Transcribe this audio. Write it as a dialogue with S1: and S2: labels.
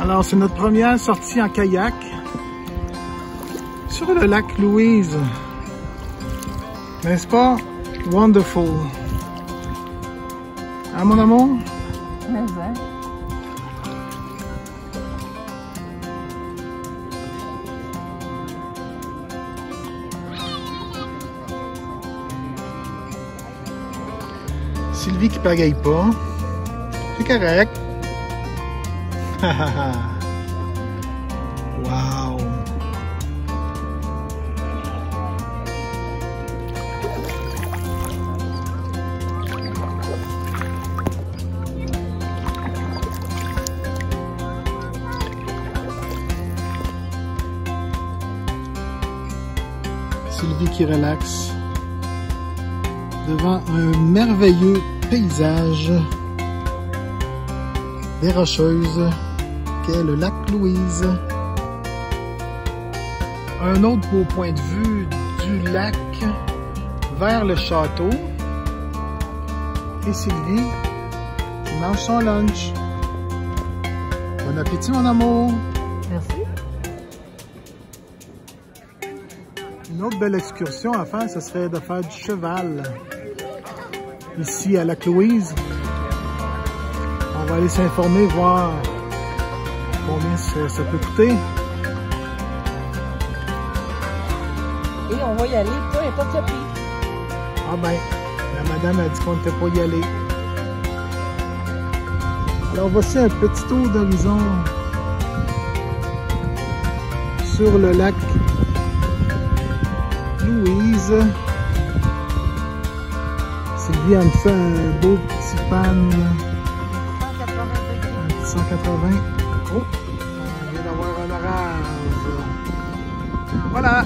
S1: Alors, c'est notre première sortie en kayak sur le lac Louise. N'est-ce pas? Wonderful. Hein, mon amour?
S2: Mais, hein?
S1: Sylvie qui pagaille pas. C'est correct. wow. Sylvie qui relaxe devant un merveilleux paysage des Rocheuses qu'est le lac Louise. Un autre beau point de vue du lac vers le château. Et Sylvie qui mange son lunch. Bon appétit mon amour!
S2: Merci.
S1: Une autre belle excursion à faire, ce serait de faire du cheval ici à Lac Louise. On va aller s'informer, voir combien ça, ça peut coûter?
S2: Et on va y aller, peu importe le prix.
S1: Ah ben, la madame a dit qu'on n'était pas y aller. Alors voici un petit tour d'horizon sur le lac Louise. Sylvie a me fait un beau petit pan
S2: 180
S1: 180. Oh, on vient d'avoir un orage. Voilà.